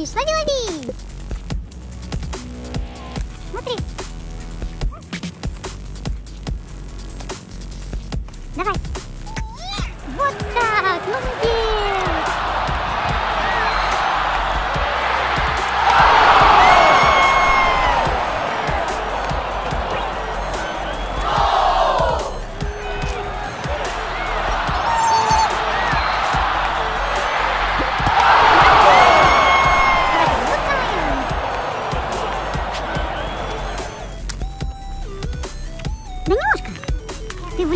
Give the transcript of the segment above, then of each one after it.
видишь? Лови, лови! Смотри. Давай.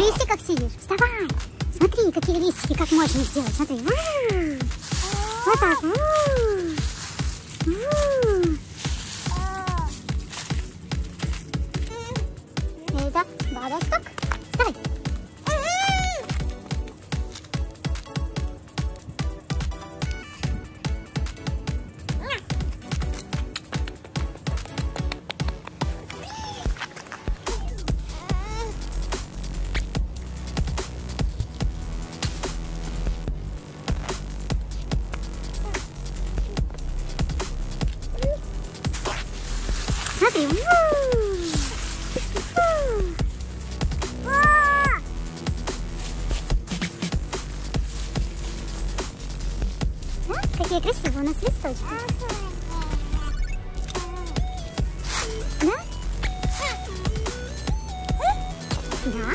Листиках сидишь? Вставай! Смотри, какие листики, как можно сделать. Смотри. Вот так. Какие красивые у нас листочки. Да? Да?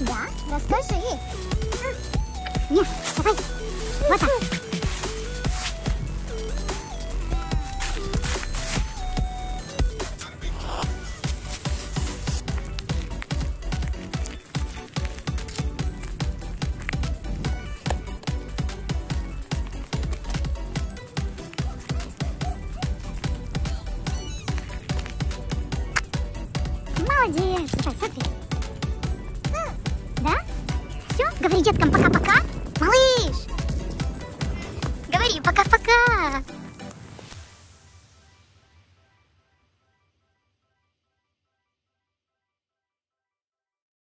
Да? Расскажи. Нет, давай. Вот так. Молодец. Так, смотри. Да? Все? Говори деткам пока-пока. Малыш! Говори пока-пока.